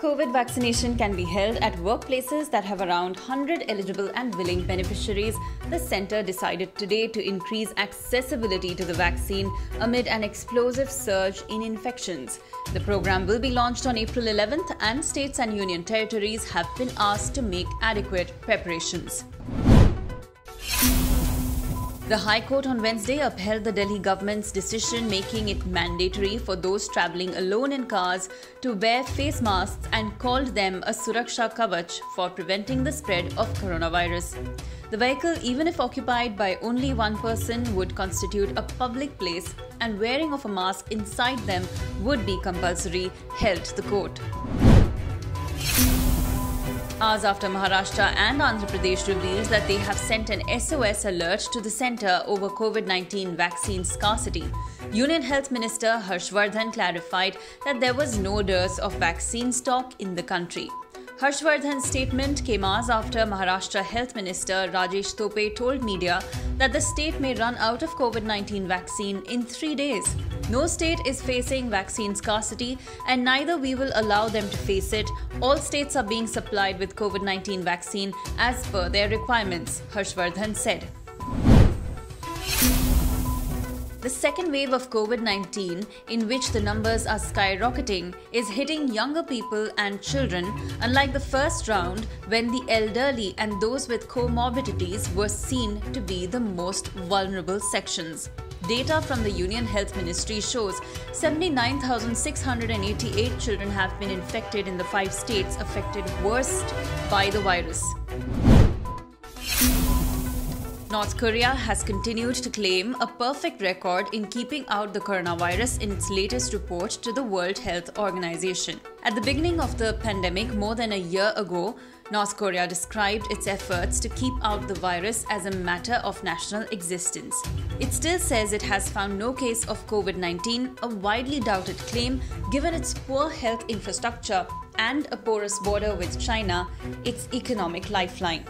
COVID vaccination can be held at workplaces that have around 100 eligible and willing beneficiaries, the centre decided today to increase accessibility to the vaccine amid an explosive surge in infections. The program will be launched on April 11th, and states and union territories have been asked to make adequate preparations. The High Court on Wednesday upheld the Delhi government's decision making it mandatory for those travelling alone in cars to wear face masks and called them a Suraksha Kavach for preventing the spread of coronavirus. The vehicle, even if occupied by only one person, would constitute a public place and wearing of a mask inside them would be compulsory, held the court. Hours after Maharashtra and Andhra Pradesh revealed that they have sent an SOS alert to the centre over COVID 19 vaccine scarcity, Union Health Minister Harsh Vardhan clarified that there was no dearth of vaccine stock in the country. Harsh Vardhan's statement came hours after Maharashtra Health Minister Rajesh Tope told media that the state may run out of COVID 19 vaccine in three days. No state is facing vaccine scarcity, and neither we will allow them to face it. All states are being supplied with COVID 19 vaccine as per their requirements, Harsh Vardhan said. The second wave of COVID 19, in which the numbers are skyrocketing, is hitting younger people and children, unlike the first round when the elderly and those with comorbidities were seen to be the most vulnerable sections. Data from the Union Health Ministry shows 79,688 children have been infected in the five states affected worst by the virus. North Korea has continued to claim a perfect record in keeping out the coronavirus in its latest report to the World Health Organization. At the beginning of the pandemic, more than a year ago, North Korea described its efforts to keep out the virus as a matter of national existence. It still says it has found no case of COVID 19, a widely doubted claim given its poor health infrastructure and a porous border with China, its economic lifeline.